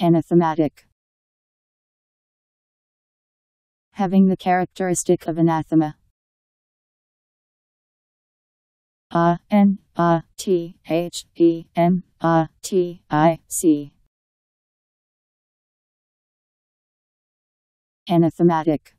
Anathematic. Having the characteristic of anathema. A N A T H E M A T I C. Anathematic.